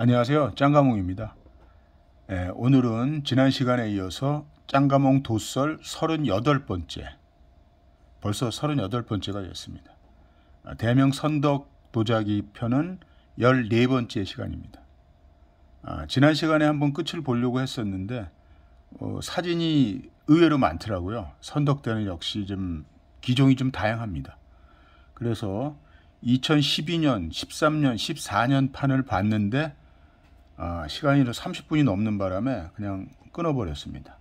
안녕하세요. 짱가몽입니다. 예, 오늘은 지난 시간에 이어서 짱가몽 도설 38번째, 벌써 38번째가 됐습니다. 아, 대명 선덕 도자기 편은 14번째 시간입니다. 아, 지난 시간에 한번 끝을 보려고 했었는데 어, 사진이 의외로 많더라고요. 선덕대는 역시 좀 기종이 좀 다양합니다. 그래서 2012년, 13년, 14년 판을 봤는데 아, 시간이 30분이 넘는 바람에 그냥 끊어버렸습니다.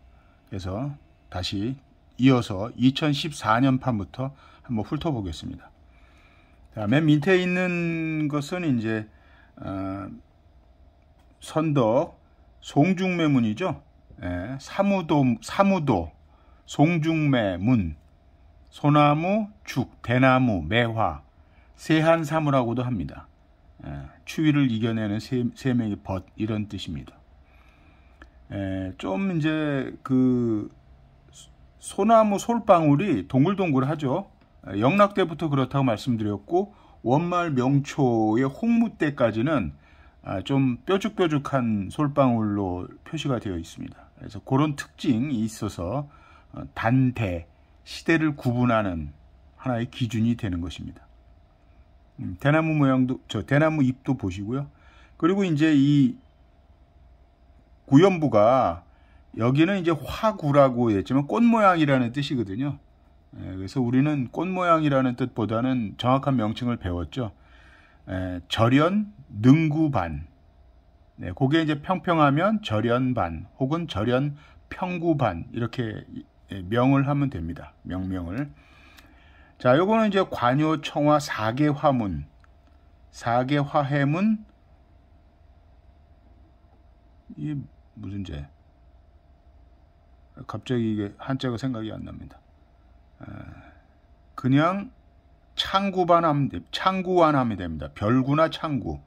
그래서 다시 이어서 2014년 판부터 한번 훑어보겠습니다. 자, 맨 밑에 있는 것은 이제 어, 선덕 송중매문이죠. 예, 사무도 사무도 송중매문 소나무 죽 대나무 매화 세한사무라고도 합니다. 예, 추위를 이겨내는 세, 세 명의 벗 이런 뜻입니다. 예, 좀 이제 그 소나무 솔방울이 동글동글하죠. 예, 영락 때부터 그렇다고 말씀드렸고 원말 명초의 홍무 때까지는 아, 좀 뾰족뾰족한 솔방울로 표시가 되어 있습니다. 그래서 그런 특징이 있어서 어, 단대 시대를 구분하는 하나의 기준이 되는 것입니다. 음, 대나무 모양도 저 대나무 잎도 보시고요. 그리고 이제 이 구연부가 여기는 이제 화구라고 했지만 꽃 모양이라는 뜻이거든요. 예, 그래서 우리는 꽃 모양이라는 뜻보다는 정확한 명칭을 배웠죠. 예, 절연 능구반. 네, 그게 이제 평평하면 절연반 혹은 절연 평구반 이렇게 예, 명을 하면 됩니다. 명명을. 자, 요거는 이제 관요 청화 사계 화문, 사계 화해문 이 무슨 제? 갑자기 이게 한자가 생각이 안 납니다. 그냥 창구반하면 창구완하면 됩니다. 별구나 창구.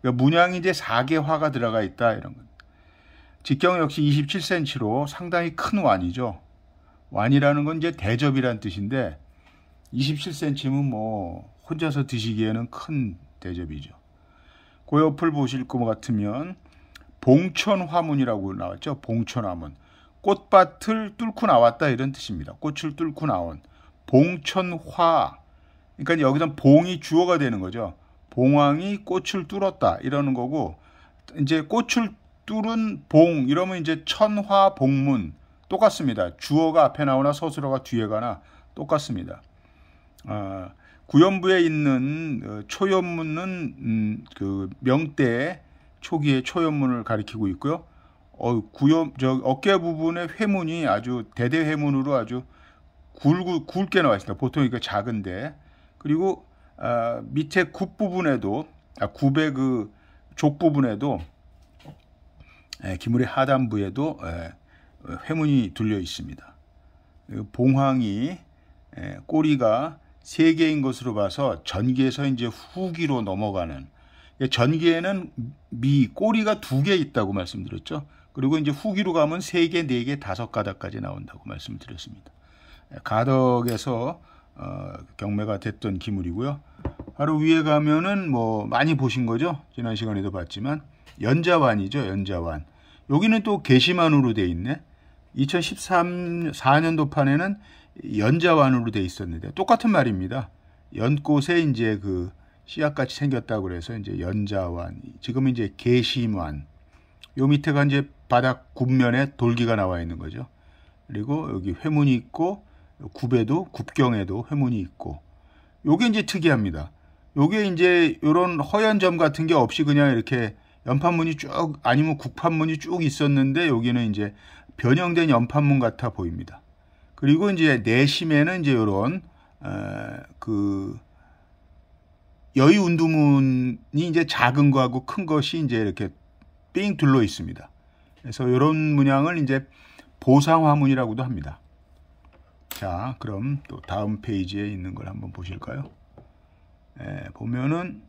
그러니까 문양이 이제 4개화가 들어가 있다 이런 것. 직경 역시 27cm로 상당히 큰 완이죠. 완이라는 건 이제 대접이란 뜻인데 27cm면 뭐 혼자서 드시기에는 큰 대접이죠. 그 옆을 보실 것 같으면 봉천 화문이라고 나왔죠. 봉천 화문. 꽃밭을 뚫고 나왔다 이런 뜻입니다. 꽃을 뚫고 나온 봉천화. 그러니까 여기서 봉이 주어가 되는 거죠. 봉황이 꽃을 뚫었다 이러는 거고 이제 꽃을 뚫은 봉 이러면 이제 천화봉문 똑같습니다. 주어가 앞에 나오나 서술어가 뒤에 가나 똑같습니다. 아, 구연부에 있는 어, 초연문은 음, 그 명대 초기의 초연문을 가리키고 있고요. 어, 구연 저 어깨 부분의 회문이 아주 대대 회문으로 아주 굵 굵게 나와 있습니다. 보통 이거 작은데 그리고 아, 밑에 굽 부분에도 아, 굽의 그 족 부분에도 에, 기물의 하단부에도 에, 회문이 둘려 있습니다. 봉황이 에, 꼬리가 세 개인 것으로 봐서 전기에서 이제 후기로 넘어가는 전기에는 미 꼬리가 두 개 있다고 말씀드렸죠. 그리고 이제 후기로 가면 세 개, 네 개, 다섯 가닥까지 나온다고 말씀드렸습니다. 가덕에서 어, 경매가 됐던 기물이고요. 바로 위에 가면은 뭐 많이 보신 거죠. 지난 시간에도 봤지만 연자완이죠. 연자완. 여기는 또 게시만으로 돼 있네. 2013 4년도 판에는 연자완으로 돼 있었는데 똑같은 말입니다. 연꽃에 이제 그 씨앗같이 생겼다고 그래서 이제 연자완. 지금 이제 개심완. 요 밑에가 이제 바닥 굽면에 돌기가 나와 있는 거죠. 그리고 여기 회문이 있고 굽에도 굽경에도 회문이 있고 요게 이제 특이합니다. 요게 이제 요런 허연 점 같은 게 없이 그냥 이렇게 연판문이 쭉 아니면 국판문이 쭉 있었는데 여기는 이제 변형된 연판문 같아 보입니다. 그리고 이제 내심에는 이제 요런 어, 그 여의 운두문이 이제 작은 거하고 큰 것이 이제 이렇게 삥 둘러 있습니다. 그래서 이런 문양을 이제 보상화문이라고도 합니다. 자, 그럼 또 다음 페이지에 있는 걸 한번 보실까요? 예, 보면은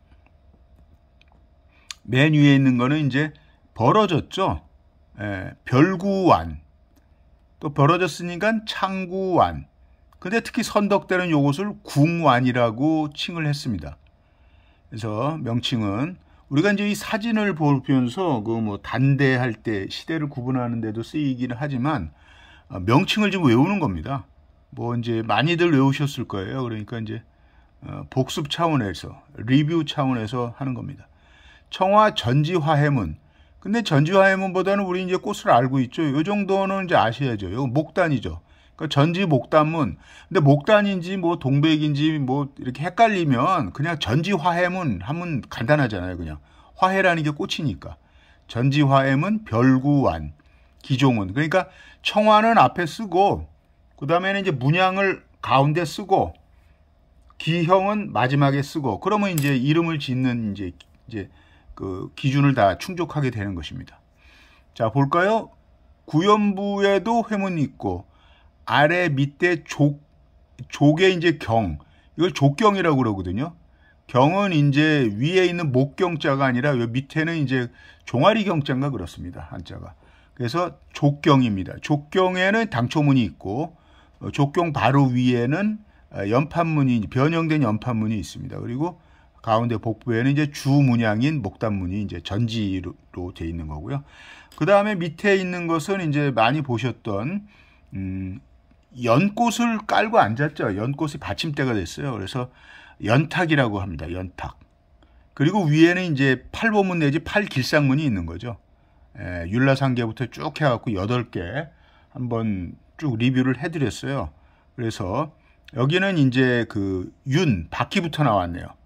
맨 위에 있는 거는 이제 벌어졌죠. 예, 별구완. 또 벌어졌으니까 창구완. 근데 특히 선덕대는 이것을 궁완이라고 칭을 했습니다. 그래서 명칭은 우리가 이제 이 사진을 보면서 그 뭐 단대할 때 시대를 구분하는 데도 쓰이기는 하지만 어, 명칭을 좀 외우는 겁니다. 뭐 이제 많이들 외우셨을 거예요. 그러니까 이제 어, 복습 차원에서 리뷰 차원에서 하는 겁니다. 청화 전지화해문. 근데 전지화해문보다는 우리 이제 꽃을 알고 있죠. 요 정도는 이제 아셔야죠. 요 목단이죠. 그러니까 전지 목단문. 근데 목단인지 뭐 동백인지 뭐 이렇게 헷갈리면 그냥 전지화해문 하면 간단하잖아요. 그냥 화해라는 게 꽃이니까. 전지화해문 별구완 기종은 그러니까 청화는 앞에 쓰고 그 다음에는 이제 문양을 가운데 쓰고 기형은 마지막에 쓰고 그러면 이제 이름을 짓는 이제 이제 그 기준을 다 충족하게 되는 것입니다. 자 볼까요? 구연부에도 회문이 있고 아래 밑에 족 족에 이제 경 이걸 족경이라고 그러거든요. 경은 이제 위에 있는 목경자가 아니라 밑에는 이제 종아리 경자인가 그렇습니다. 한자가. 그래서 족경입니다. 족경에는 당초문이 있고 어, 족경 바로 위에는 어, 연판문이 변형된 연판문이 있습니다. 그리고 가운데 복부에는 이제 주 문양인 목단문이 이제 전지로 돼 있는 거고요. 그 다음에 밑에 있는 것은 이제 많이 보셨던 음, 연꽃을 깔고 앉았죠. 연꽃이 받침대가 됐어요. 그래서 연탁이라고 합니다. 연탁. 그리고 위에는 이제 팔보문 내지 팔길상문이 있는 거죠. 예, 율라상계부터 쭉 해갖고 8개 한번 쭉 리뷰를 해드렸어요. 그래서 여기는 이제 그 윤, 바퀴부터 나왔네요.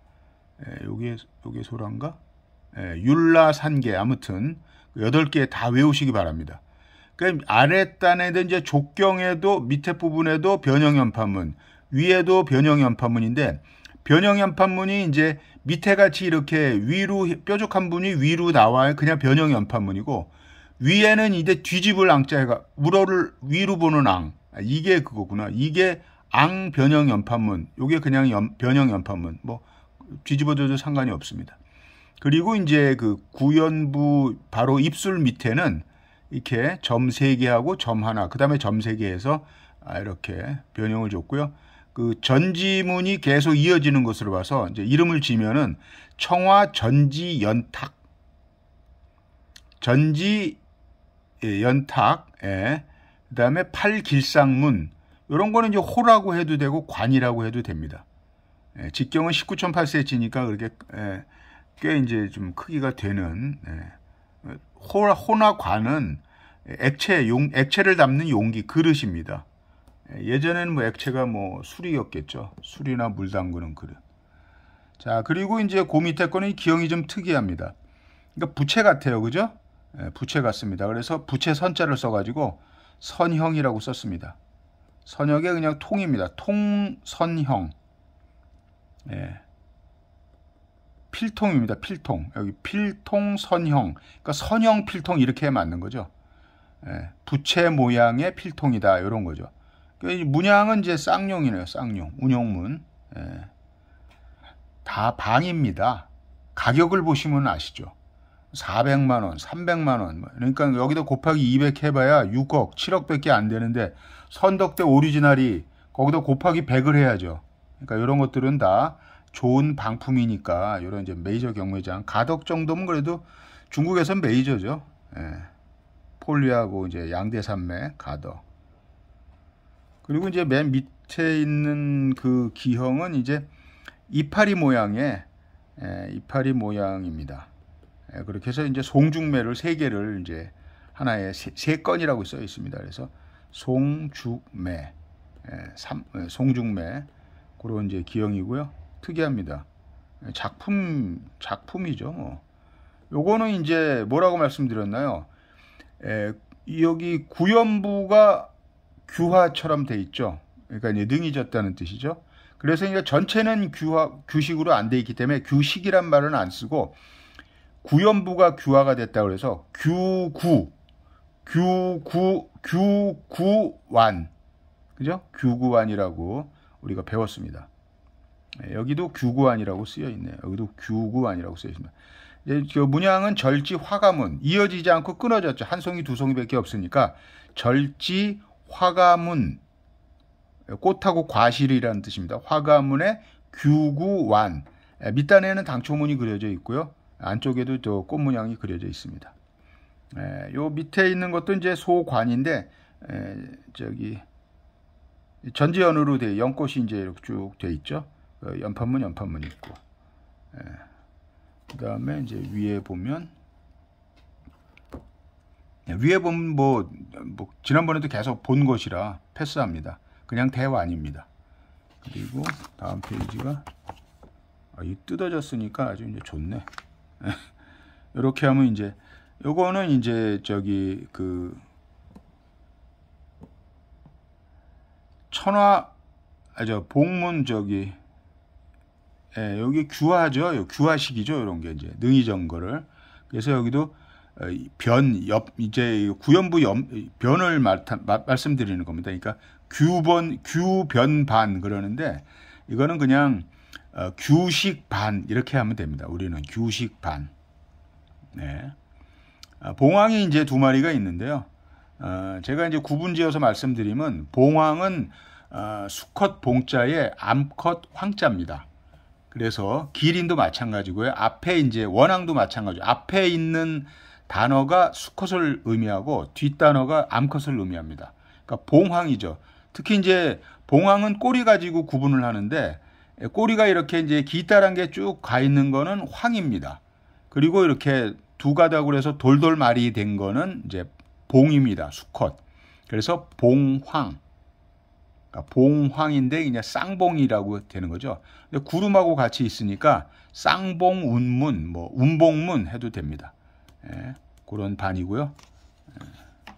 예, 요게, 요게 소란가? 예, 율라산계, 아무튼 8개 다 외우시기 바랍니다. 그 아랫단에도 이제 족경에도 밑에 부분에도 변형연판문, 위에도 변형연판문인데 변형연판문이 이제 밑에 같이 이렇게 위로 뾰족한 분이 위로 나와요. 그냥 변형연판문이고 위에는 이제 뒤집을 앙자가 우러를 위로 보는 앙 이게 그거구나. 이게 앙 변형 연판문. 요게 그냥 연, 변형 연판문. 뭐 뒤집어져도 상관이 없습니다. 그리고 이제 그 구연부 바로 입술 밑에는 이렇게 점 3개하고 점 하나, 그 다음에 점 3개 해서 아, 이렇게 변형을 줬고요. 그 전지문이 계속 이어지는 것으로 봐서 이제 이름을 지면은 청화 전지 연탁. 전지 예, 연탁, 예. 그 다음에 팔길상문, 이런 거는 이제 호라고 해도 되고 관이라고 해도 됩니다. 예, 직경은 19.8cm니까 그렇게 예, 꽤 이제 좀 크기가 되는 예, 호, 호나 관은 액체, 용, 액체를 담는 용기, 그릇입니다. 예, 예전에는 뭐 액체가 뭐 술이었겠죠. 술이나 물 담그는 그릇. 자, 그리고 이제 그 밑에 거는 기형이 좀 특이합니다. 그러니까 부채 같아요. 그죠? 예, 부채 같습니다. 그래서 부채 선자를 써가지고 선형이라고 썼습니다. 선형의 그냥 통입니다. 통선형. 예. 필통입니다. 필통. 여기 필통 선형. 그러니까 선형 필통 이렇게 맞는 거죠. 예. 부채 모양의 필통이다. 이런 거죠. 그러니까 문양은 이제 쌍용이네요. 쌍용. 운용문. 예. 다 방입니다. 가격을 보시면 아시죠. 400만 원, 300만 원. 뭐 그러니까 여기다 곱하기 200 해봐야 6억, 7억 밖에 안 되는데 선덕대 오리지널이 거기다 곱하기 100을 해야죠. 그러니까 이런 것들은 다 좋은 방품이니까 이런 이제 메이저 경매장 가덕 정도면 그래도 중국에선 메이저죠. 예. 폴리하고 이제 양대산맥 가덕. 그리고 이제 맨 밑에 있는 그 기형은 이제 이파리 모양의 예, 이파리 모양입니다. 예, 그렇게 해서 이제 송중매를 세 개를 이제 하나에 세, 세 건이라고 써 있습니다. 그래서 송중매, 예, 삼, 예, 송중매 그런 이제 기형이고요. 특이합니다. 작품 작품이죠. 뭐. 요거는 이제 뭐라고 말씀드렸나요? 에, 여기 구연부가 규화처럼 돼 있죠. 그러니까 이제 능이 졌다는 뜻이죠. 그래서 이제 전체는 규화 규식으로 안 돼 있기 때문에 규식이란 말은 안 쓰고 구연부가 규화가 됐다 그래서 규구, 규구, 규구완, 그죠? 규구완이라고 우리가 배웠습니다. 네, 여기도 규구완이라고 쓰여 있네요. 여기도 규구완이라고 쓰여 있습니다. 이제 그 문양은 절지 화가문 이어지지 않고 끊어졌죠. 한 송이 두 송이밖에 없으니까 절지 화가문 꽃하고 과실이라는 뜻입니다. 화가문의 규구완 밑단에는 당초문이 그려져 있고요. 안쪽에도 저 꽃 문양이 그려져 있습니다. 에, 요 밑에 있는 것도 이제 소관인데 에, 저기 전지연으로 돼 연꽃이 이제 이렇게 쭉 돼 있죠. 어, 연판문 연판문 있고. 그 다음에 이제 위에 보면 네, 위에 보면 뭐, 뭐 지난번에도 계속 본 것이라 패스합니다. 그냥 대화 아닙니다. 그리고 다음 페이지가 아, 이 뜯어졌으니까 아주 이제 좋네. 이렇게 하면 이제 요거는 이제 저기 그 천화 아저 복문 저기 예, 여기 규화죠. 규화식이죠. 이런 게 이제 능이정거를. 그래서 여기도 어, 변, 옆, 이제 구연부 염, 변을 말, 말씀드리는 겁니다. 그러니까 규번, 규변반 그러는데 이거는 그냥 어, 규식 반 이렇게 하면 됩니다. 우리는 규식 반. 네. 아, 봉황이 이제 두 마리가 있는데요. 어, 제가 이제 구분지어서 말씀드리면 봉황은 어, 수컷 봉자에 암컷 황자입니다. 그래서 기린도 마찬가지고요. 앞에 이제 원앙도 마찬가지. 앞에 있는 단어가 수컷을 의미하고 뒷 단어가 암컷을 의미합니다. 그러니까 봉황이죠. 특히 이제 봉황은 꼬리 가지고 구분을 하는데 꼬리가 이렇게 이제 기다란 게쭉가 있는 거는 황입니다. 그리고 이렇게 두 가닥으로 해서 돌돌말이 된 거는 이제 봉입니다. 수컷. 그래서 봉황. 그러니까 봉황인데 그냥 쌍봉이라고 되는 거죠. 근데 구름하고 같이 있으니까 쌍봉 운문, 뭐 운봉문 해도 됩니다. 예, 그런 반이고요. 예.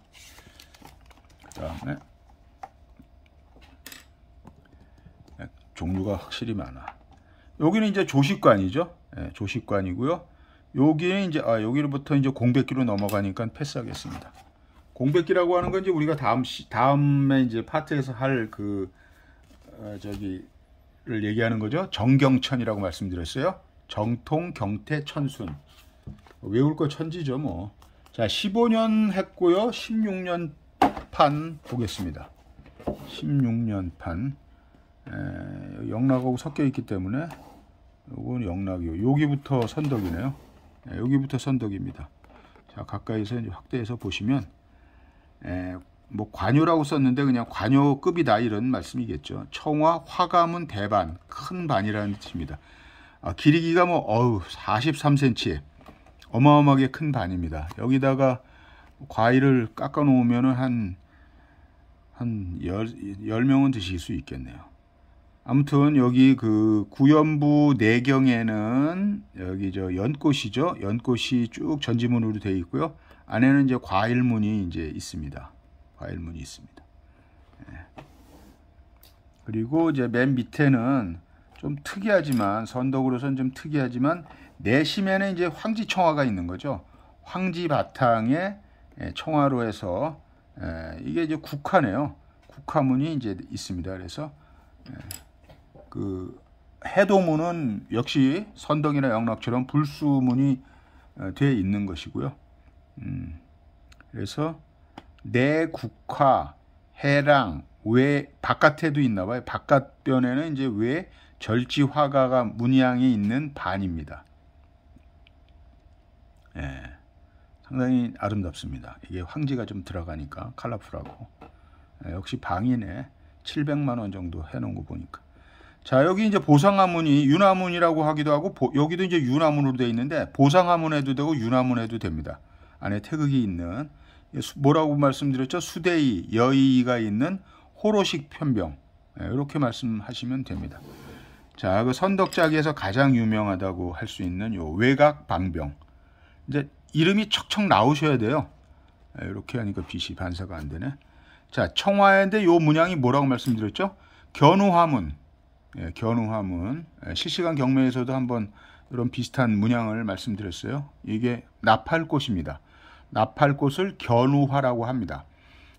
그다음에 예, 종류가 확실히 많아. 여기는 이제 조식관이죠. 예, 조식관이고요. 여기는 이제 아 여기로부터 이제 공백기로 넘어가니까 패스하겠습니다. 공백기라고 하는 건 이제 우리가 다음 시, 다음에 이제 파트에서 할그 어, 저기를 얘기하는 거죠. 정경천이라고 말씀드렸어요. 정통 경태 천순 외울 거 천지죠 뭐. 자 15년 했고요. 16년 판 보겠습니다. 16년 판 에, 영락하고 섞여 있기 때문에 요건 영락이요. 여기부터 선덕이네요. 에, 여기부터 선덕입니다. 자 가까이서 확대해서 보시면 에, 뭐 관요라고 썼는데 그냥 관요급이다 이런 말씀이겠죠. 청화 화가문 대반 큰 반이라는 뜻입니다. 아, 길이기가 뭐 어우 43cm 어마어마하게 큰 반입니다. 여기다가 과일을 깎아 놓으면은 한, 한 열, 열명은 드실 수 있겠네요. 아무튼 여기 그 구연부 내경에는 여기 저 연꽃이죠. 연꽃이 쭉 전지문으로 되어 있고요. 안에는 이제 과일문이 이제 있습니다. 과일문이 있습니다. 예. 그리고 이제 맨 밑에는 좀 특이하지만 선덕으로선 좀 특이하지만 내심에는 이제 황지 청화가 있는 거죠. 황지 바탕에 예, 청화로 해서 예, 이게 이제 국화네요. 국화문이 이제 있습니다. 그래서 그 해도문은 역시 선덕이나 영락처럼 불수문이 되어 있는 것이고요. 음, 그래서 내국화, 해랑, 외 바깥에도 있나 봐요. 바깥변에는 이제 외 절지화가가 문양이 있는 반입니다. 예, 상당히 아름답습니다. 이게 황지가 좀 들어가니까 컬러풀하고 예, 역시 방이네. 700만 원 정도 해놓은 거 보니까. 자 여기 이제 보상화문이 윤화문이라고 하기도 하고 보, 여기도 이제 윤화문으로 되어 있는데 보상화문 해도 되고 해도 됩니다. 안에 태극이 있는 뭐라고 말씀드렸죠? 수대이, 여의가 있는 호로식 편병 이렇게 말씀하시면 됩니다. 자, 그 선덕자기에서 가장 유명하다고 할 수 있는 요 외곽 방병. 이제 이름이 척척 나오셔야 돼요. 이렇게 하니까 빛이 반사가 안 되네. 자, 청화인데 요 문양이 뭐라고 말씀드렸죠? 견우화문. 예, 견우화문. 예, 실시간 경매에서도 한번 이런 비슷한 문양을 말씀드렸어요. 이게 나팔꽃입니다. 나팔꽃을 견우화라고 합니다.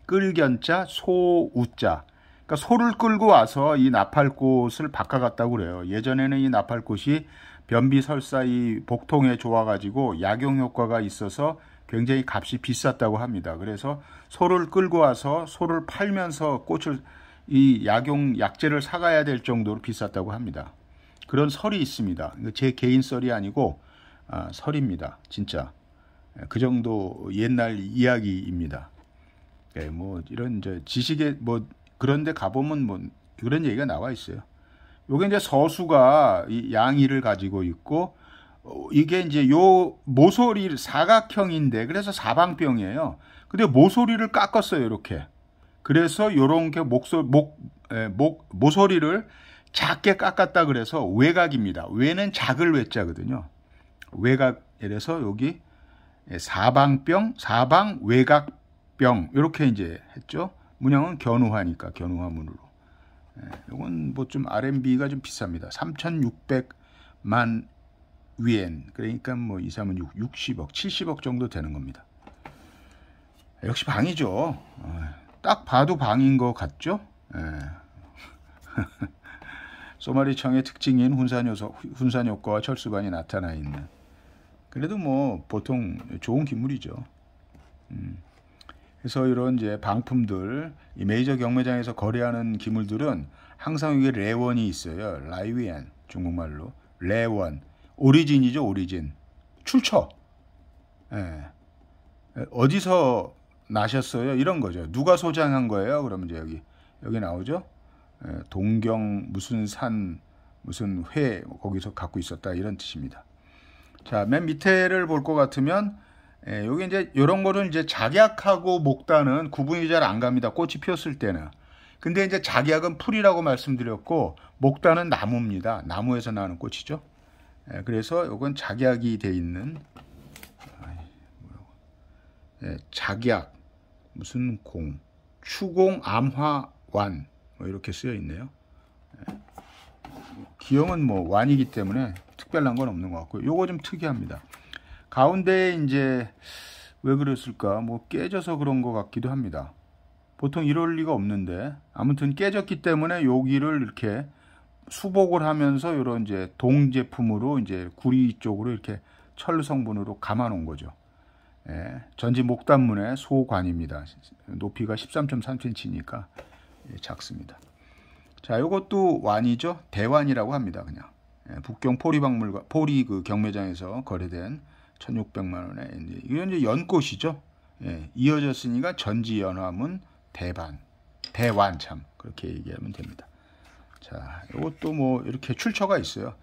끌견자 소우자. 그러니까 소를 끌고 와서 이 나팔꽃을 바꿔갔다고 그래요. 예전에는 이 나팔꽃이 변비설사 이 복통에 좋아가지고 약용 효과가 있어서 굉장히 값이 비쌌다고 합니다. 그래서 소를 끌고 와서 소를 팔면서 꽃을 이 약용 약재를 사가야 될 정도로 비쌌다고 합니다. 그런 설이 있습니다. 제 개인 썰이 아니고 아, 설입니다. 진짜 예, 그 정도 옛날 이야기입니다. 예, 뭐 이런 이제 지식의 뭐 그런데 가보면 뭐 그런 얘기가 나와 있어요. 요게 이제 서수가 이 양이를 가지고 있고 어, 이게 이제 요 모서리 사각형인데 그래서 사방병이에요. 근데 모서리를 깎았어요 이렇게. 그래서 요런 게 목소 목, 에, 목 모서리를 작게 깎았다 그래서 외곽입니다. 외는 작을 외자거든요. 외곽이래서 여기 사방병, 사방 외곽병 이렇게 이제 했죠. 문양은 견우화니까 견우화문으로. 이건 뭐 좀 R&B가 좀 비쌉니다. 3,600만 위엔 그러니까 뭐 2, 3은 6, 60억, 70억 정도 되는 겁니다. 역시 방이죠. 어, 딱 봐도 방인 것 같죠? 예. 소마리청의 특징인 훈산, 요소, 훈산 효과와 철수반이 나타나 있는 그래도 뭐 보통 좋은 기물이죠. 음. 그래서 이런 이제 방품들, 이 메이저 경매장에서 거래하는 기물들은 항상 이게 레원이 있어요. 라이위안 중국말로 레원, 오리진이죠, 오리진. 출처. 예. 어디서 나셨어요? 이런 거죠. 누가 소장한 거예요? 그러면 이제 여기 여기 나오죠. 예, 동경 무슨 산 무슨 회 거기서 갖고 있었다 이런 뜻입니다. 자, 맨 밑에를 볼 것 같으면 예, 여기 이제 이런 거를 이제 작약하고 목단은 구분이 잘 안 갑니다. 꽃이 피었을 때는. 근데 이제 작약은 풀이라고 말씀드렸고 목단은 나무입니다. 나무에서 나는 꽃이죠. 예, 그래서 이건 작약이 돼 있는 예, 작약 무슨 공 추공 암화완 뭐 이렇게 쓰여 있네요. 예. 기형은 뭐 완이기 때문에 특별한 건 없는 것 같고 요거 좀 특이합니다. 가운데에 이제 왜 그랬을까 뭐 깨져서 그런 것 같기도 합니다. 보통 이럴 리가 없는데 아무튼 깨졌기 때문에 여기를 이렇게 수복을 하면서 이런 이제 동 제품으로 이제 구리 쪽으로 이렇게 철 성분으로 감아 놓은 거죠. 예, 전지 목단문의 소관입니다. 높이가 13.3cm니까 예, 작습니다. 자, 이것도 완이죠. 대완이라고 합니다. 그냥 예, 북경 포리박물관 포리 그 경매장에서 거래된 1,600만 원에 이제 이건 이제 연꽃이죠. 예, 이어졌으니까 전지연화문 대반 대완 참 그렇게 얘기하면 됩니다. 자, 이것도 뭐 이렇게 출처가 있어요.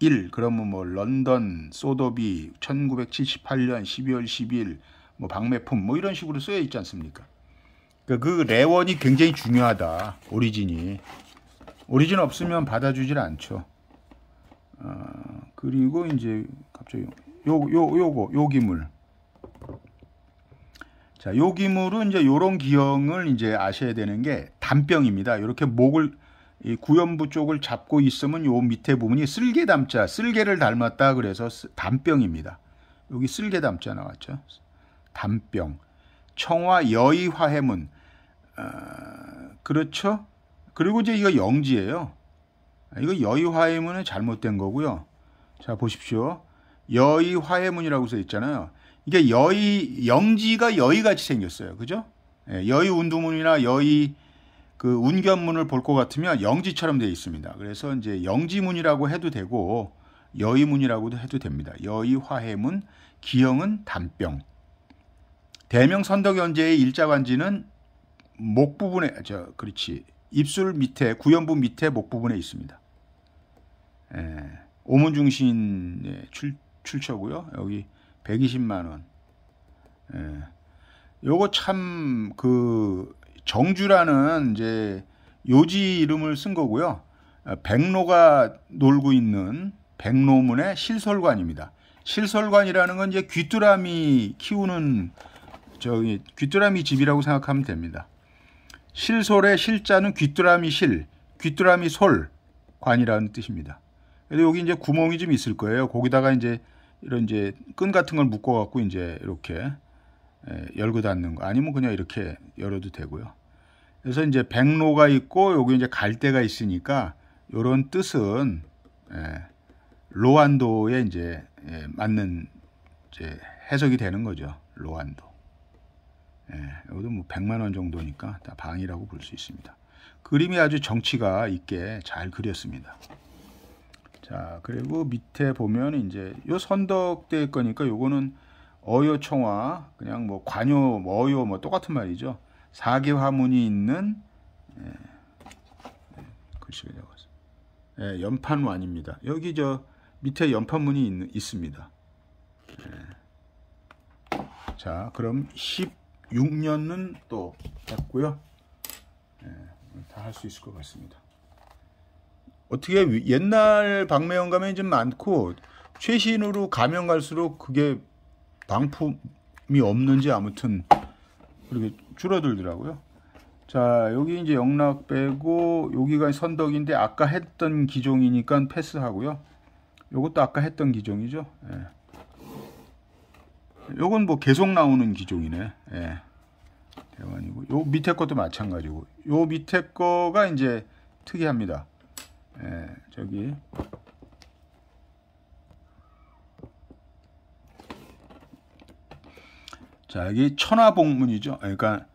1 그러면 뭐 런던 소더비 1978년 12월 10일 뭐 방매품 뭐 이런 식으로 쓰여 있지 않습니까? 그, 그 레원이 굉장히 중요하다. 오리진이 오리진 없으면 받아주질 않죠. 어, 그리고 이제 갑자기 요 요 요거 요 기물 자, 요 기물은 이제 요런 기형을 이제 아셔야 되는 게 단병입니다. 이렇게 목을 이 구연부 쪽을 잡고 있으면 요 밑에 부분이 쓸개 담자, 쓸개를 닮았다 그래서 단병입니다. 여기 쓸개 담자 나왔죠. 단병. 청화 여의 화해문. 어, 그렇죠. 그리고 이제 이거 영지예요. 이거 여의 화해문은 잘못된 거고요. 자 보십시오. 여의 화해문이라고 써 있잖아요. 이게 여의 영지가 여의 같이 생겼어요. 그죠? 예, 여의 운두문이나 여의 그 운견문을 볼 것 같으면 영지처럼 되어 있습니다. 그래서 이제 영지문이라고 해도 되고 여의문이라고도 해도 됩니다. 여의화해문, 기형은 단병. 대명 선덕연제의 일자관지는 목 부분에 저 그렇지 입술 밑에 구연부 밑에 목 부분에 있습니다. 예, 오문중신의 출, 출처고요. 여기 120만 원. 예. 요거 참 그 정주라는 이제 요지 이름을 쓴 거고요. 어, 백로가 놀고 있는 백로문의 실설관입니다. 실설관이라는 건 이제 귀뚜라미 키우는 저기 귀뚜라미 집이라고 생각하면 됩니다. 실솔의 실자는 귀뚜라미 실, 귀뚜라미 솔 관이라는 뜻입니다. 그래서 여기 이제 구멍이 좀 있을 거예요. 거기다가 이제 이런 이제 끈 같은 걸 묶어 갖고 이제 이렇게 열고 닫는 거 아니면 그냥 이렇게 열어도 되고요. 그래서 이제 백로가 있고 여기 이제 갈대가 있으니까 이런 뜻은 예, 로안도에 이제 예, 맞는 이제 해석이 되는 거죠. 로안도. 예, 여기도 뭐 100만 원 정도니까 다 방이라고 볼 수 있습니다. 그림이 아주 정치가 있게 잘 그렸습니다. 자, 그리고 밑에 보면 이제 요 선덕대 거니까 요거는 어요 청화 그냥 뭐 관요 뭐 어요 뭐 똑같은 말이죠. 사계 화문이 있는 예, 예, 글씨가 적었어. 예, 연판완입니다. 여기 저 밑에 연판문이 있, 있습니다. 예. 자, 그럼 16년은 또 됐고요. 예, 다할 수 있을 것 같습니다. 어떻게 옛날 박매연 가면이 좀 많고 최신으로 가면 갈수록 그게 방품이 없는지 아무튼 그렇게 줄어들더라고요. 자 여기 이제 영락 빼고 여기가 선덕인데 아까 했던 기종이니까 패스하고요. 요것도 아까 했던 기종이죠. 예. 요건 뭐 계속 나오는 기종이네. 예. 대만이고 요 밑에 것도 마찬가지고 요 밑에 거가 이제 특이합니다. 예, 저기 자 여기 천화복문이죠. 그러니까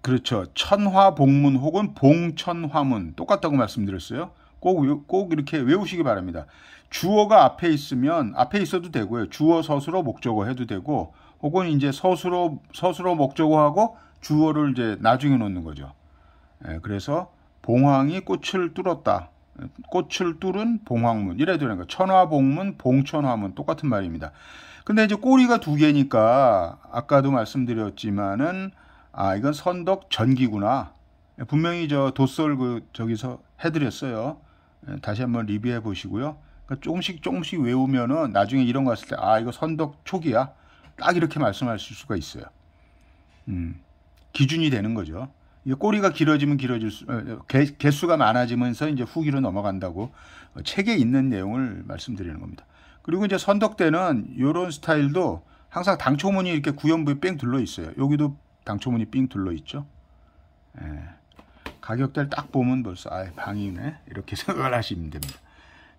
그렇죠. 천화복문 혹은 봉천화문 똑같다고 말씀드렸어요. 꼭, 꼭 이렇게 외우시기 바랍니다. 주어가 앞에 있으면 앞에 있어도 되고요. 주어 서술어 목적어 해도 되고 혹은 이제 서술어 서술어 목적어하고 주어를 이제 나중에 놓는 거죠. 예, 그래서 봉황이 꽃을 뚫었다. 꽃을 뚫은 봉황문 이래도 되는 거. 천화봉문, 봉천화문 똑같은 말입니다. 근데 이제 꼬리가 두 개니까 아까도 말씀드렸지만은 아 이건 선덕 전기구나. 분명히 저 도썰 그 저기서 해드렸어요. 예, 다시 한번 리뷰해 보시고요. 그러니까 조금씩 조금씩 외우면은 나중에 이런 거 왔을 때 아 이거 선덕 초기야. 딱 이렇게 말씀하실 수가 있어요. 음, 기준이 되는 거죠. 꼬리가 길어지면 길어질 수, 어, 개, 개수가 많아지면서 이제 후기로 넘어간다고 책에 있는 내용을 말씀드리는 겁니다. 그리고 이제 선덕대는 이런 스타일도 항상 당초문이 이렇게 구연부에 뺑 둘러 있어요. 여기도 당초문이 삥 둘러 있죠. 예. 가격대를 딱 보면 벌써 아 방이네 이렇게 생각을 하시면 됩니다.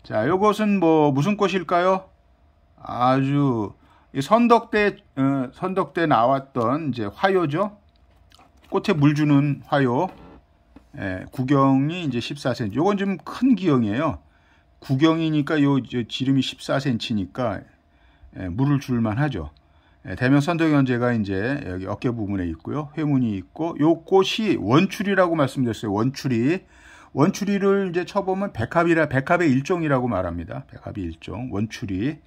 자, 이것은 뭐 무슨 꽃일까요? 아주 선덕대 어, 선덕대 나왔던 이제 화요죠. 꽃에 물 주는 화요. 예, 구경이 이제 14cm. 요건 좀 큰 기형이에요. 구경이니까 요, 요 지름이 14cm니까 예, 물을 줄만 하죠. 예, 대면 선덕연제가 이제 여기 어깨 부분에 있고요. 회문이 있고 요 꽃이 원추리라고 말씀드렸어요. 원추리. 원추리를 이제 쳐보면 백합이라 백합의 일종이라고 말합니다. 백합의 일종 원추리.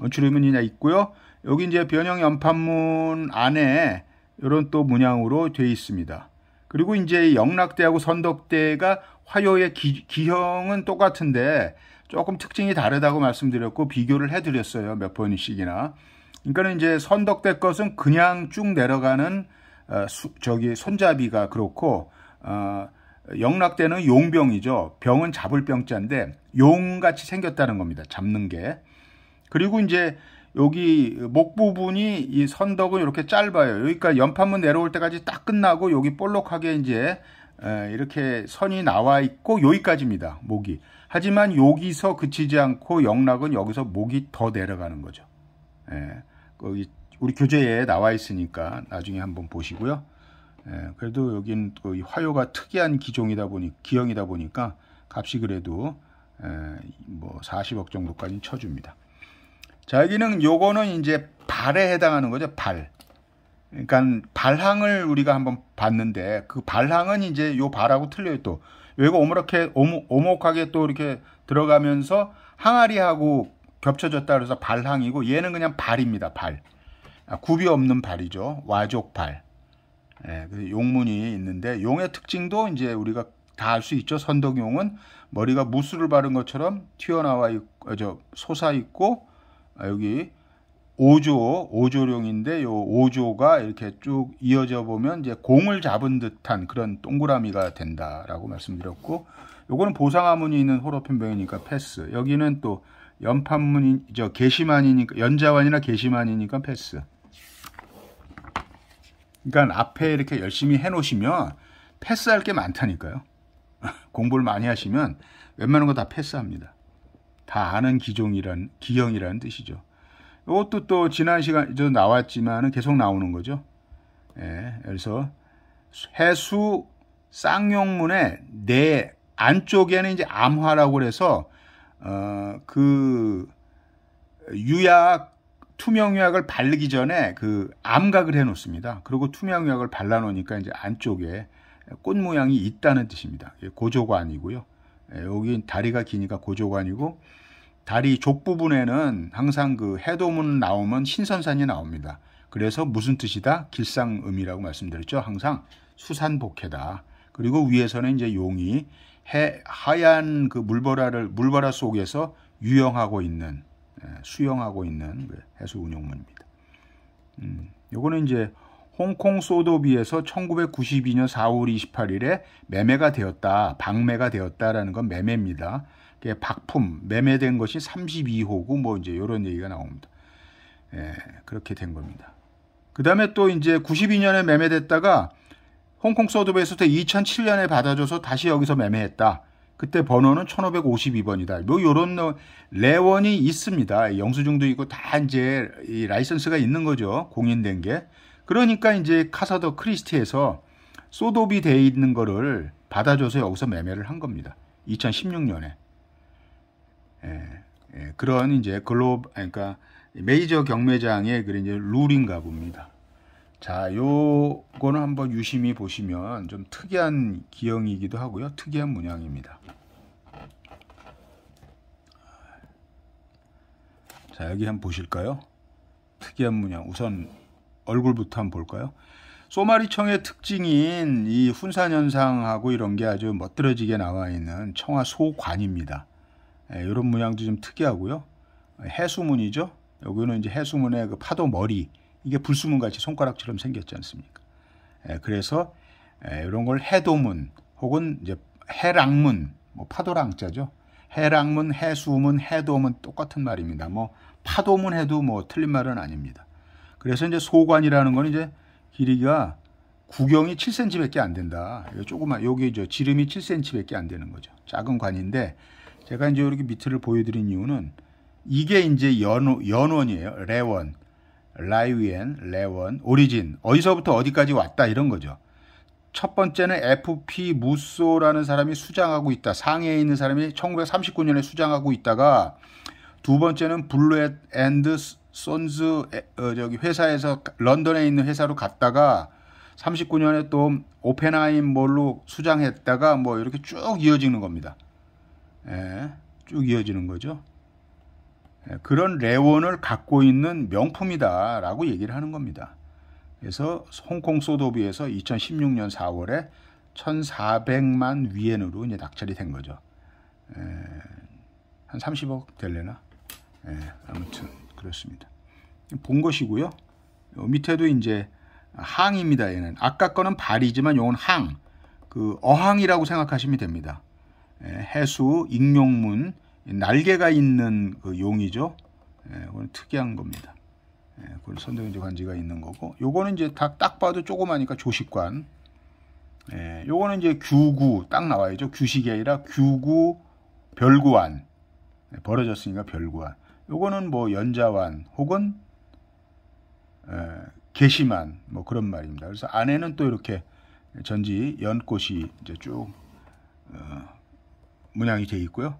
원추리문이 있고요. 여기 이제 변형 연판문 안에 이런 또 문양으로 되어 있습니다. 그리고 이제 영락대하고 선덕대가 화요의 기, 기형은 똑같은데 조금 특징이 다르다고 말씀드렸고 비교를 해드렸어요. 몇 번씩이나. 그러니까 이제 선덕대 것은 그냥 쭉 내려가는 어, 수, 저기 손잡이가 그렇고 어, 영락대는 용병이죠. 병은 잡을 병자인데 용같이 생겼다는 겁니다. 잡는 게. 그리고 이제 여기 목 부분이 이 선덕은 이렇게 짧아요. 여기까지 연판문 내려올 때까지 딱 끝나고 여기 볼록하게 이제 이렇게 선이 나와 있고 여기까지입니다. 목이. 하지만 여기서 그치지 않고 영락은 여기서 목이 더 내려가는 거죠. 예, 우리 교재에 나와 있으니까 나중에 한번 보시고요. 예, 그래도 여긴 또 화요가 특이한 기종이다 보니 기형이다 보니까 값이 그래도 예, 뭐 40억 정도까지 쳐줍니다. 자, 여기는 요거는 이제 발에 해당하는 거죠. 발. 그러니까 발항을 우리가 한번 봤는데 그 발항은 이제 요 발하고 틀려요 또. 여기가 오목하게 오목하게 또 이렇게 들어가면서 항아리하고 겹쳐졌다 그래서 발항이고 얘는 그냥 발입니다. 발. 아, 굽이 없는 발이죠. 와족 발. 예, 용문이 있는데 용의 특징도 이제 우리가 다 알 수 있죠. 선덕용은 머리가 무술을 바른 것처럼 튀어나와 있고 저 솟아 있고 아, 여기 5조, 5조룡인데 요 5조가 이렇게 쭉 이어져 보면 이제 공을 잡은 듯한 그런 동그라미가 된다라고 말씀드렸고 요거는 보상화문이 있는 호로편병이니까 패스. 여기는 또 연판문이 저 게시만이니까 연자완이나 게시만이니까 패스. 그러니까 앞에 이렇게 열심히 해 놓으시면 패스할 게 많다니까요. 공부를 많이 하시면 웬만한 거 다 패스합니다. 다 아는 기종이란 기형이라는 뜻이죠. 이것도 또 지난 시간에도 나왔지만은 계속 나오는 거죠. 예, 그래서 해수 쌍용문의 내 안쪽에는 이제 암화라고 그래서 어, 그 유약 투명유약을 바르기 전에 그 암각을 해 놓습니다. 그리고 투명유약을 발라 놓으니까 이제 안쪽에 꽃 모양이 있다는 뜻입니다. 고조관이고요. 예, 여기 다리가 기니까 고조관이고 다리 족 부분에는 항상 그 해도문 나오면 신선산이 나옵니다. 그래서 무슨 뜻이다? 길상음이라고 말씀드렸죠. 항상 수산복해다. 그리고 위에서는 이제 용이 해, 하얀 그 물보라를 물보라 속에서 유영하고 있는 예, 수영하고 있는 그 해수 운용문입니다. 음, 요거는 이제 홍콩 소도비에서 1992년 4월 28일에 매매가 되었다, 방매가 되었다라는 건 매매입니다. 박품 매매된 것이 32호고 뭐 이제 이런 얘기가 나옵니다. 예, 그렇게 된 겁니다. 그 다음에 또 이제 92년에 매매됐다가 홍콩 소드베에서부터 2007년에 받아줘서 다시 여기서 매매했다. 그때 번호는 1552번이다. 뭐 요런 레원이 있습니다. 영수증도 있고 다 이제 이 라이선스가 있는 거죠. 공인된 게. 그러니까 이제 카사더 크리스티에서 소도비 돼 있는 거를 받아줘서 여기서 매매를 한 겁니다. 2016년에. 예, 예, 그런 이제 글로 그러니까 메이저 경매장의 그 이제 룰인가 봅니다. 자, 요거는 한번 유심히 보시면 좀 특이한 기형이기도 하고요. 특이한 문양입니다. 자, 여기 한번 보실까요? 특이한 문양. 우선 얼굴부터 한번 볼까요? 소마리청의 특징인 이 훈산 현상하고 이런 게 아주 멋들어지게 나와 있는 청화 소관입니다. 예, 이런 모양도 좀 특이하고요. 해수문이죠. 여기는 이제 해수문의 그 파도 머리 이게 불수문 같이 손가락처럼 생겼지 않습니까? 예, 그래서 예, 이런 걸 해도문 혹은 이제 해랑문 뭐 파도랑자죠. 해랑문, 해수문, 해도문 똑같은 말입니다. 뭐 파도문 해도 뭐 틀린 말은 아닙니다. 그래서 이제 소관이라는 건 이제 길이가 구경이 7cm밖에 안 된다. 조그만 여기 저 지름이 7cm밖에 안 되는 거죠. 작은 관인데 제가 이제 이렇게 밑을 보여드린 이유는 이게 이제 연, 연원이에요. 레원, 라이위엔, 레원, 오리진. 어디서부터 어디까지 왔다 이런 거죠. 첫 번째는 FP 무소라는 사람이 수장하고 있다. 상해에 있는 사람이 1939년에 수장하고 있다가 두 번째는 블루 앤드 손즈 어, 저기 회사에서 런던에 있는 회사로 갔다가 39년에 또 오펜하임 몰로 수장했다가 뭐 이렇게 쭉 이어지는 겁니다. 예, 쭉 이어지는 거죠. 예, 그런 레원을 갖고 있는 명품이다라고 얘기를 하는 겁니다. 그래서 홍콩 소도비에서 2016년 4월에 1,400만 위엔으로 이제 낙찰이 된 거죠. 에, 예, 한 30억 될래나? 에, 아무튼 그렇습니다. 본 것이고요. 밑에도 이제 항입니다. 얘는 아까 거는 발이지만 요건 항, 그 어항이라고 생각하시면 됩니다. 해수, 익룡문, 날개가 있는 그 용이죠. 예, 특이한 겁니다. 예, 그걸 선동인지 관지가 있는 거고, 요거는 이제 다 딱 봐도 조그마니까 조식관. 예, 요거는 이제 규구 딱 나와야죠. 규식이 아니라 규구 별구안. 예, 벌어졌으니까 별구안. 요거는 뭐 연자완 혹은 에, 게시만 뭐 그런 말입니다. 그래서 안에는 또 이렇게 전지 연꽃이 이제 쭉 어, 문양이 되어 있고요.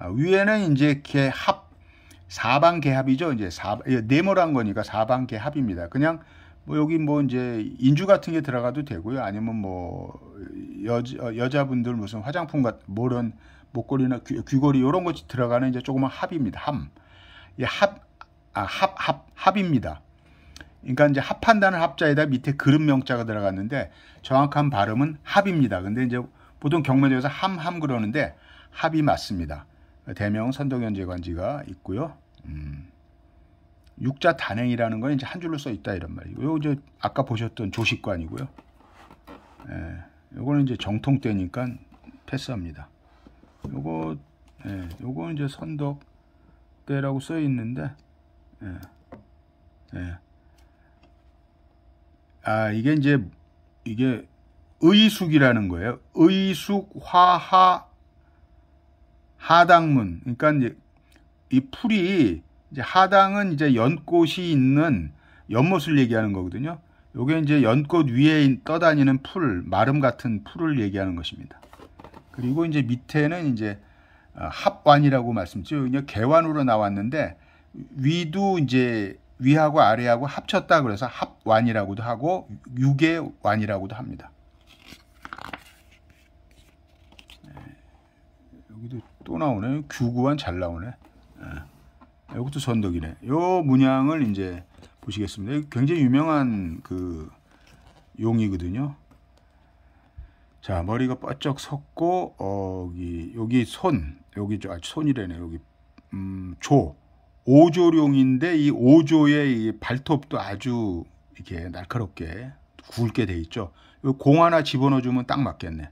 아, 위에는 이제 개합 사방 개합이죠. 이제 사 네모란 거니까 사방 개합입니다. 그냥 뭐 여기 뭐 이제 인주 같은 게 들어가도 되고요. 아니면 뭐 여자 어, 여자분들 무슨 화장품 같은 뭐런 목걸이나 귀, 귀걸이 이런 것이 들어가는 이제 조그만 합입니다. 함. 이 합, 아, 합, 합, 합입니다. 그러니까 이제 합한다는 합자에다 밑에 그릇 명자가 들어갔는데 정확한 발음은 합입니다. 근데 이제 보통 경매도에서 함, 함 그러는데 합이 맞습니다. 대명 선동현재관지가 있고요. 음, 육자 단행이라는 건 이제 한 줄로 써 있다 이런 말이고, 요 이제 아까 보셨던 조식관이고요. 예, 요거는 이제 정통 때니까 패스합니다. 요거, 예, 요거 이제 선덕 때라고 써 있는데, 예, 예. 아 이게 이제 이게 의숙이라는 거예요. 의숙 화하 하당문. 그러니까 이제 이 풀이 이제 하당은 이제 연꽃이 있는 연못을 얘기하는 거거든요. 요게 이제 연꽃 위에 떠다니는 풀, 마름 같은 풀을 얘기하는 것입니다. 그리고 이제 밑에는 이제 어, 합완이라고 말씀드렸죠. 그냥 개완으로 나왔는데 위도 이제 위하고 아래하고 합쳤다 그래서 합완이라고도 하고 유개완이라고도 합니다. 네, 여기도 또 나오네. 규구완 잘 나오네. 네, 이것도 선덕이네. 요 문양을 이제 보시겠습니다. 굉장히 유명한 그 용이거든요. 자 머리가 뻗쩍 섰고 어, 여기 여기 손 여기 저 아, 손이래네 여기 음, 조 오조룡인데 이 오조의 이 발톱도 아주 이렇게 날카롭게 굵게 돼 있죠. 공 하나 집어넣어 주면 딱 맞겠네.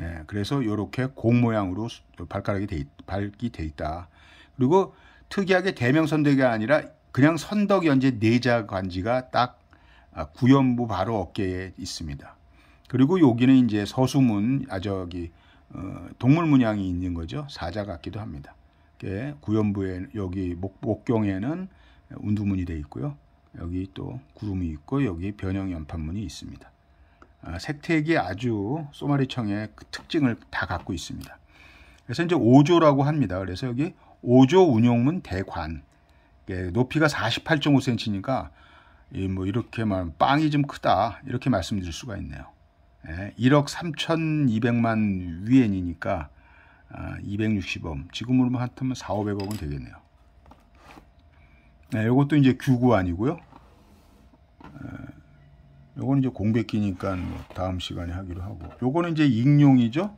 예, 그래서 이렇게 공 모양으로 발가락이 돼 있, 발기 돼 있다. 그리고 특이하게 대명선덕이 아니라 그냥 선덕 연재 내자 관지가 딱 아, 구연부 바로 어깨에 있습니다. 그리고 여기는 이제 서수문 아 저기 어, 동물 문양이 있는 거죠. 사자 같기도 합니다. 구연부에 여기 목, 목경에는 운두문이 되어 있고요. 여기 또 구름이 있고 여기 변형 연판문이 있습니다. 아, 색택이 아주 소마리청의 그 특징을 다 갖고 있습니다. 그래서 이제 5조라고 합니다. 그래서 여기 5조 운용문 대관 높이가 48.5cm니까 뭐 이렇게 말 빵이 좀 크다 이렇게 말씀드릴 수가 있네요. 예, 1억 3,200만 위엔이니까 아, 260억. 지금으로 하면 4, 500억은 되겠네요. 네, 이것도 이제 규구 아니고요. 요거는 이제 공백기니까 뭐 다음 시간에 하기로 하고. 요거는 이제 익룡이죠.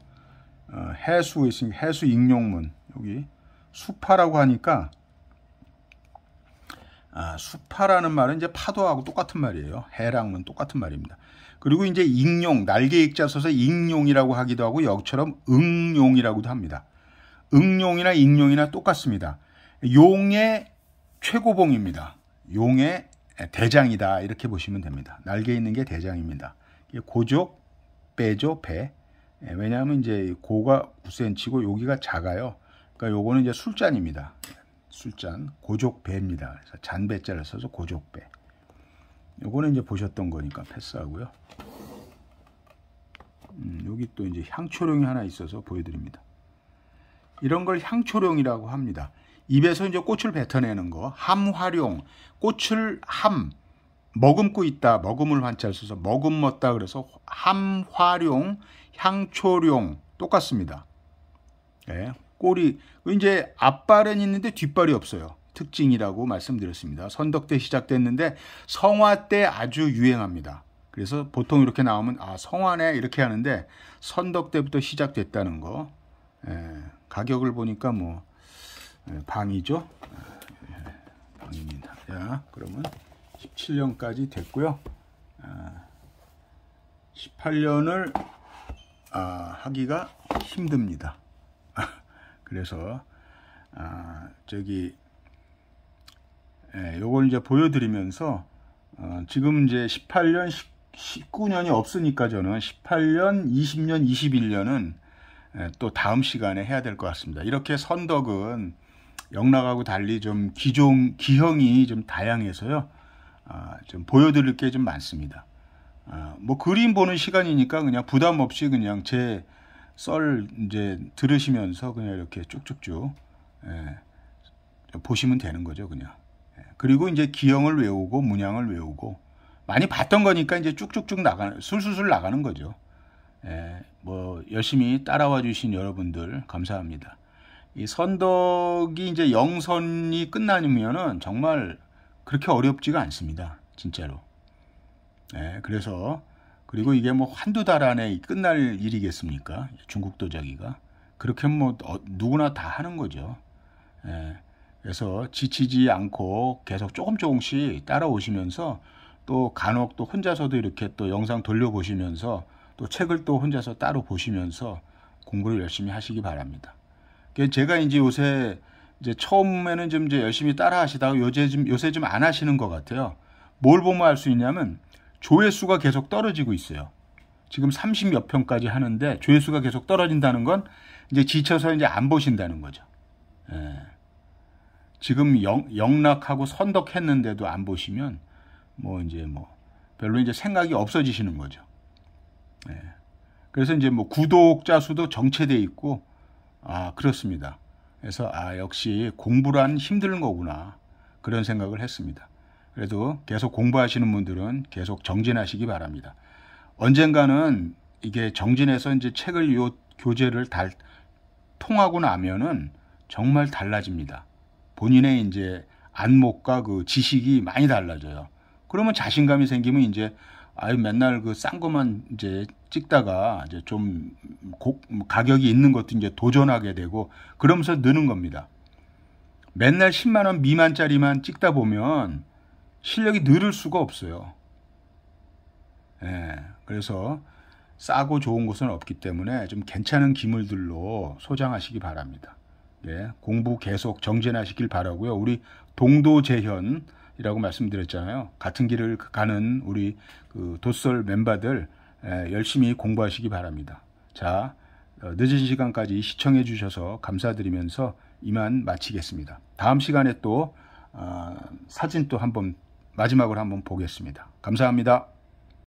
어, 해수 있으니까 해수 익룡문 여기 수파라고 하니까 아, 수파라는 말은 이제 파도하고 똑같은 말이에요. 해랑은 똑같은 말입니다. 그리고 이제 익룡, 날개 익자 써서 익룡이라고 하기도 하고 여기처럼 응룡이라고도 합니다. 응룡이나 익룡이나 똑같습니다. 용의 최고봉입니다. 용의 대장이다 이렇게 보시면 됩니다. 날개 있는 게 대장입니다. 고족, 빼조, 배. 예, 왜냐하면 이제 고가 9cm고 여기가 작아요. 그러니까 요거는 이제 술잔입니다. 술잔, 고족배입니다. 그래서 잔배자를 써서 고족배. 요거는 이제 보셨던 거니까 패스하고요. 음, 여기 또 이제 향초령이 하나 있어서 보여드립니다. 이런 걸 향초령이라고 합니다. 입에서 이제 꽃을 뱉어내는 거, 함화룡, 꽃을 함, 머금고 있다, 머금을 환자를 써서 머금었다 그래서 함화룡, 향초룡 똑같습니다. 예, 꼬리 이제 앞발은 있는데 뒷발이 없어요. 특징이라고 말씀드렸습니다. 선덕 때 시작됐는데 성화 때 아주 유행합니다. 그래서 보통 이렇게 나오면 아 성화네 이렇게 하는데 선덕 때부터 시작됐다는 거. 예, 가격을 보니까 뭐 예, 방이죠. 예, 방입니다. 자, 그러면 17년까지 됐고요. 아, 18년을 아, 하기가 힘듭니다. 그래서 아, 저기 예, 요걸 이제 보여드리면서 어, 지금 이제 18년, 19년이 없으니까 저는 18년, 20년, 21년은 예, 또 다음 시간에 해야 될 것 같습니다. 이렇게 선덕은 영락하고 달리 좀 기종, 기형이 좀 다양해서요. 아, 좀 보여드릴 게 좀 많습니다. 아, 뭐 그림 보는 시간이니까 그냥 부담 없이 그냥 제 썰 이제 들으시면서 그냥 이렇게 쭉쭉쭉 예, 보시면 되는 거죠, 그냥. 예, 그리고 이제 기형을 외우고 문양을 외우고 많이 봤던 거니까 이제 쭉쭉쭉 나가는 술술술 나가는 거죠. 예, 뭐 열심히 따라와 주신 여러분들 감사합니다. 이 선덕이 이제 영선이 끝나면은 정말 그렇게 어렵지가 않습니다. 진짜로. 예, 그래서 그리고 이게 뭐 한두 달 안에 끝날 일이겠습니까? 중국 도자기가. 그렇게 뭐 어, 누구나 다 하는 거죠. 예, 그래서 지치지 않고 계속 조금 조금씩 따라오시면서 또 간혹 또 혼자서도 이렇게 또 영상 돌려보시면서 또 책을 또 혼자서 따로 보시면서 공부를 열심히 하시기 바랍니다. 제가 이제 요새 이제 처음에는 좀 이제 열심히 따라 하시다가 요새 좀 요새 좀 안 하시는 것 같아요. 뭘 보면 알 수 있냐면 조회수가 계속 떨어지고 있어요. 지금 30몇 편까지 하는데 조회수가 계속 떨어진다는 건 이제 지쳐서 이제 안 보신다는 거죠. 예. 지금 영, 영락하고 선덕했는데도 안 보시면 뭐 이제 뭐 별로 이제 생각이 없어지시는 거죠. 예. 그래서 이제 뭐 구독자 수도 정체돼 있고 아 그렇습니다. 그래서 아 역시 공부란 힘든 거구나 그런 생각을 했습니다. 그래도 계속 공부하시는 분들은 계속 정진하시기 바랍니다. 언젠가는 이게 정진해서 이제 책을 요 교재를 달 통하고 나면은 정말 달라집니다. 본인의 이제 안목과 그 지식이 많이 달라져요. 그러면 자신감이 생기면 이제 아유 맨날 그싼 것만 이제 찍다가 이제 좀 고, 가격이 있는 것도 이제 도전하게 되고 그러면서 느는 겁니다. 맨날 10만 원 미만짜리만 찍다 보면 실력이 늘을 수가 없어요. 예, 그래서 싸고 좋은 곳은 없기 때문에 좀 괜찮은 기물들로 소장하시기 바랍니다. 예, 공부 계속 정진하시길 바라고요. 우리 동도재현 이라고 말씀드렸잖아요. 같은 길을 가는 우리 그 도썰 멤버들 예, 열심히 공부하시기 바랍니다. 자, 어, 늦은 시간까지 시청해 주셔서 감사드리면서 이만 마치겠습니다. 다음 시간에 또 어, 사진 또 한번 마지막으로 한번 보겠습니다. 감사합니다.